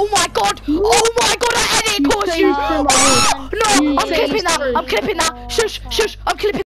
Oh my god! Oh my god! I edit caused you! No! I'm clipping that! I'm clipping that! Shush! Shush! I'm clipping